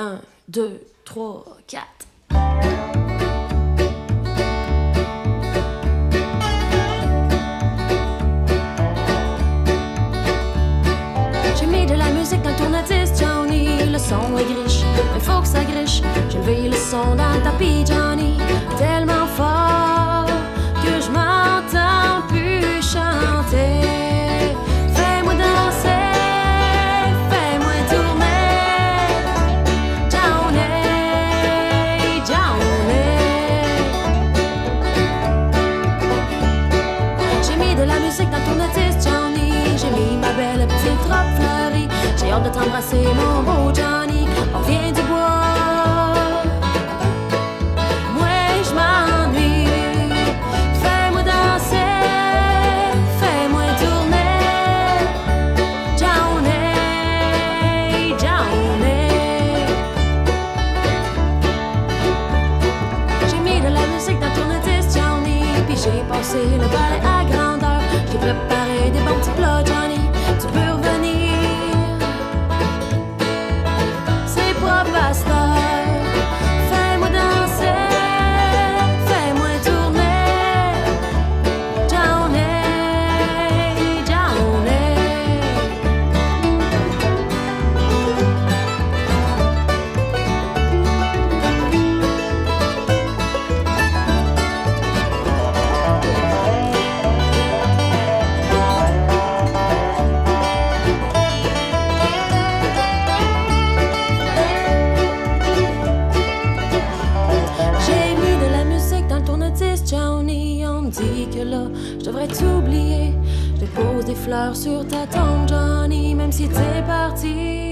Un, deux, trois, quatre. J'ai mis de la musique dans le tournevis, Johnny. Le son est griche, mais faut que ça griche. J'ai levé le son dans le tapis, Johnny. Musique dans ton notice, Johnny. J'ai mis ma belle petite robe fleurie. J'ai hâte de t'embrasser, mon beau Johnny. On vient du bois. Moi, je m'ennuie. Fais-moi danser, fais-moi tourner. Johnny, Johnny. J'ai mis de la musique dans ton notice, Johnny. Puis j'ai passé le balai je devrais t'oublier. Je dépose des fleurs sur ta tombe, Johnny. Même si t'es parti,